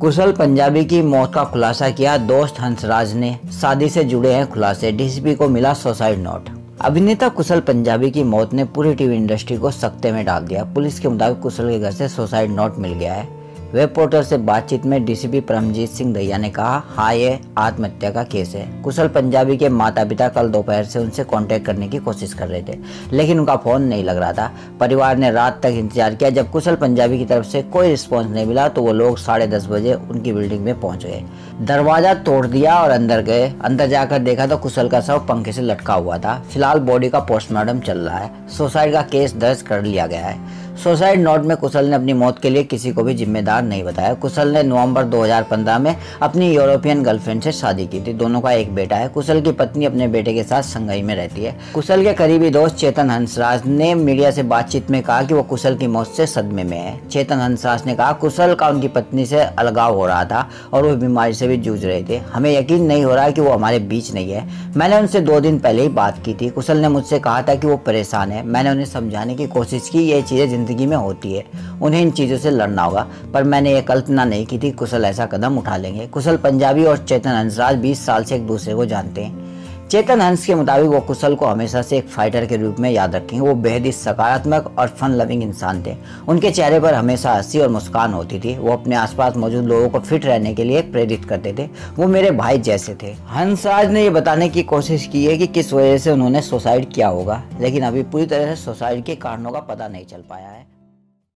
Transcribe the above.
कुशल पंजाबी की मौत का खुलासा किया दोस्त हंसराज ने। शादी से जुड़े हैं खुलासे। डीसीपी को मिला सुसाइड नोट। अभिनेता कुशल पंजाबी की मौत ने पूरी टीवी इंडस्ट्री को सख्ते में डाल दिया। पुलिस के मुताबिक कुशल के घर से सुसाइड नोट मिल गया है। वेब पोर्टल से बातचीत में डीसीपी परमजीत सिंह दैया ने कहा हाँ ये आत्महत्या का केस है। कुशल पंजाबी के माता पिता कल दोपहर से उनसे कांटेक्ट करने की कोशिश कर रहे थे, लेकिन उनका फ़ोन नहीं लग रहा था। परिवार ने रात तक इंतज़ार किया। जब कुशल पंजाबी की तरफ़ से कोई रिस्पॉन्स नहीं मिला तो वो लोग साढ़े दस बजे उनकी बिल्डिंग में पहुँच गए। दरवाज़ा तोड़ दिया और अंदर गए। अंदर जाकर देखा तो कुशल का शव पंखे से लटका हुआ था। फ़िलहाल बॉडी का पोस्टमार्टम चल रहा है। सुसाइड का केस दर्ज कर लिया गया है। सुसाइड नोट में कुशल ने अपनी मौत के लिए किसी को भी जिम्मेदार नहीं बताया। कुशल ने नवंबर 2015 में अपनी यूरोपियन गर्लफ्रेंड से शादी की थी। दोनों का एक बेटा है। कुशल की पत्नी अपने बेटे के साथ संगई में रहती है। कुशल के करीबी दोस्त चेतन हंसराज ने मीडिया से बातचीत में कहा कि वो कुशल की मौत से सदमे में है। चेतन हंसराज ने कहा, कुशल का उनकी पत्नी से अलगाव हो रहा था और वो बीमारी से भी जूझ रहे थे। हमें यकीन नहीं हो रहा कि वो हमारे बीच नहीं है। मैंने उनसे दो दिन पहले ही बात की थी। कुशल ने मुझसे कहा था कि वो परेशान है। मैंने उन्हें समझाने की कोशिश की। ये चीज़ें ज़िंदगी में होती है। उन्हें इन चीज़ों से लड़ना होगा। पर मैंने ये कल्पना नहीं की थी कुशल ऐसा कदम उठा लेंगे। कुशल पंजाबी और चेतन हंसराज बीस साल से एक दूसरे को जानते हैं। चेतन हंस के मुताबिक वो कुशल को हमेशा से एक फाइटर के रूप में याद रखेंगे वो बेहद ही सकारात्मक और फन लविंग इंसान थे। उनके चेहरे पर हमेशा हँसी और मुस्कान होती थी। वो अपने आसपास मौजूद लोगों को फिट रहने के लिए प्रेरित करते थे। वो मेरे भाई जैसे थे। हंसराज ने ये बताने की कोशिश की है कि किस वजह से उन्होंने सुसाइड किया होगा। लेकिन अभी पूरी तरह से सुसाइड के कारणों का पता नहीं चल पाया है।